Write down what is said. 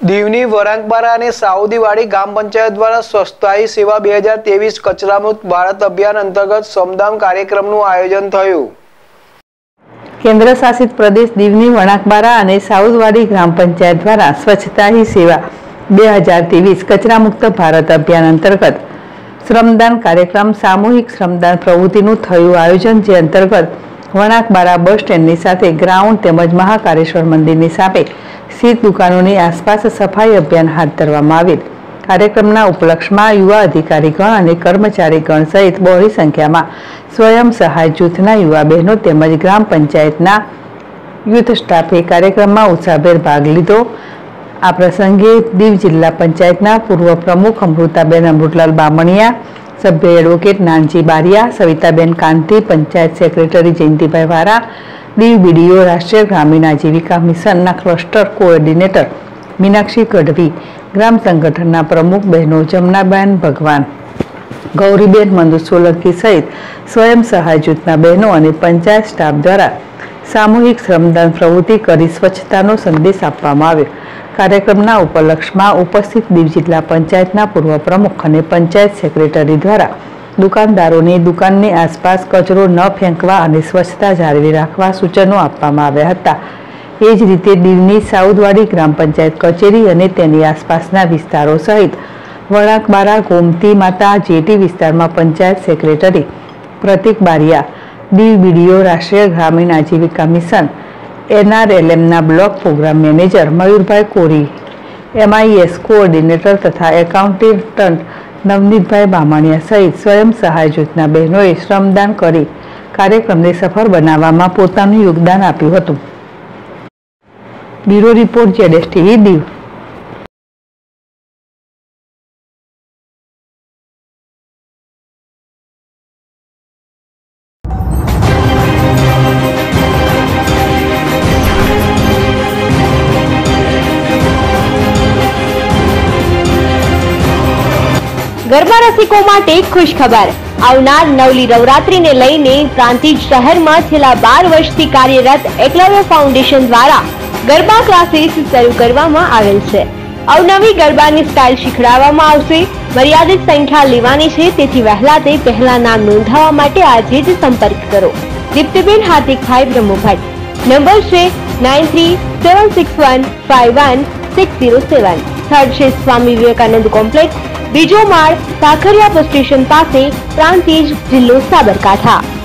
દીવની વરાંકબારા અને સાઉદીવાડી ગ્રામ પંચાયત દ્વારા સ્વચ્છતાઈ સેવા બે હજાર ત્રેવીસ કચરામુક્ત ભારત અભિયાન અંતર્ગત સમદામ કાર્યક્રમનું આયોજન થયું. કેન્દ્ર શાસિત પ્રદેશ દીવની વણાકબારા અને સાઉદવાડી ગ્રામ પંચાયત દ્વારા સ્વચ્છતા હી સેવા બે હજાર ત્રેવીસ કચરામુક્ત ભારત અભિયાન અંતર્ગત શ્રમદાન કાર્યક્રમ, સામૂહિક શ્રમદાન પ્રવૃત્તિનું થયું આયોજન જે અંતર્ગત વણાકબારા બસ સ્ટેન્ડની સાથે ગ્રાઉન્ડ તેમજ મહાકાલેશ્વર મંદિરની સામે સ્થિત દુકાનોની આસપાસ સફાઈ અભિયાન હાથ ધરવામાં આવેલ. કાર્યક્રમના ઉપલક્ષમાં યુવા અધિકારીગણ અને કર્મચારીગણ સહિત બહોળી સંખ્યામાં સ્વયં સહાય જૂથના યુવા બહેનો તેમજ ગ્રામ પંચાયતના યુથ સ્ટાફે કાર્યક્રમમાં ઉત્સાહભેર ભાગ લીધો. આ પ્રસંગે દીવ જિલ્લા પંચાયતના પૂર્વ પ્રમુખ અમૃતાબેન અમૃતલાલ બામણિયા સભ્ય advocate Nanji Bariya, Savitaben Kanti, panchayat secretary Jayantibhai Vara Diu BDO રાષ્ટ્રીય ગ્રામીણ આજીવિકા મિશનના ક્લસ્ટર કોઓર્ડિનેટર મીનાક્ષી ગઢવી, ગ્રામ સંગઠનના પ્રમુખ બહેનો જમનાબેન ભગવાન, ગૌરીબેન મંદુ સોલંકી સહિત સ્વયં સહાય જૂથના બહેનો અને પંચાયત સ્ટાફ દ્વારા સામૂહિક શ્રમદાન પ્રવૃત્તિ કરી સ્વચ્છતાનો સંદેશ આપવામાં આવ્યો. કાર્યક્રમના ઉપલક્ષમાં ઉપસ્થિત દીવ જિલ્લા પંચાયતના પૂર્વ પ્રમુખ અને પંચાયત સેક્રેટરી દ્વારા દુકાનદારોને દુકાનની આસપાસ કચરો ન ફેંકવા અને સ્વચ્છતા જાળવી રાખવા સૂચનો આપવામાં આવ્યા હતા. એ જ રીતે દીવની સાઉદવાડી ગ્રામ પંચાયત કચેરી અને તેની આસપાસના વિસ્તારો સહિત વળાંકબારા, ગોમતી માતા, જેટી વિસ્તારમાં પંચાયત સેક્રેટરી પ્રતિક બારિયા દીવ બીડીઓ રાષ્ટ્રીય ગ્રામીણ આજીવિકા mission એનઆરએલએમના block programme manager Mayurbhai Kori MIS coordinator તથા એકાઉન્ટન્ટ નવનીતભાઈ બામણિયા સહિત સ્વયં સહાય જૂથના બહેનોએ શ્રમદાન કરી કાર્યક્રમને સફળ બનાવવામાં પોતાનું યોગદાન આપ્યું હતું. બ્યુરો રિપોર્ટ જેડેસ ટીવી દીવ. ગરબા રસિકો માટે ખુશખબર આવનાર નવલી નવરાત્રીને લઈને પ્રાંતિજ શહેરમાં છેલ્લા બાર વર્ષથી કાર્યરત એકલવ્ય ફાઉન્ડેશન દ્વારા ગરબા ક્લાસીસ શરૂ કરવામાં આવેલ છે. અવનવી ગરબાની સ્ટાઇલ શીખડાવવામાં આવશે. મર્યાદિત સંખ્યા લેવાની છે, તેથી વહેલા તે પહેલા નામ નોંધાવવા માટે આજે જ સંપર્ક કરો. દીપ્તિબેન હાર્દિકભાઈ બ્રહ્મભટ્ટ. નંબર છે nine three seven six one five one six zero seven third છે સ્વામી વિવેકાનંદ કોમ્પ્લેક્સ. બીજો માળ સાખરિયા બસ સ્ટેશન પાસે પ્રાંતિજ જિલ્લો સાબરકાંઠા.